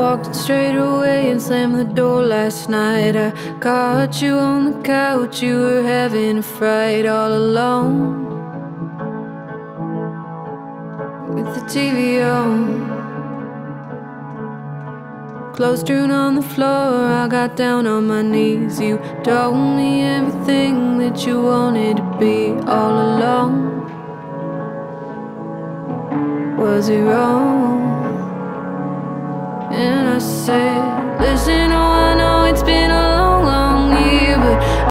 walked straight away and slammed the door last night. I caught you on the couch, you were having a fright all alone. With the TV on. Clothes strewn on the floor, I got down on my knees. You told me everything that you wanted to be all alone. Was it wrong? say, listen